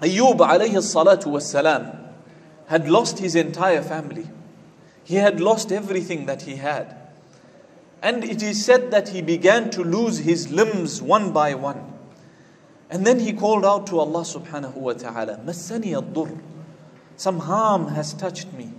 Ayyub alayhi salatu wasalam had lost his entire family. He had lost everything that he had. And it is said that he began to lose his limbs one by one. And then he called out to Allah subhanahu wa ta'ala, Massani ad Some harm has touched me.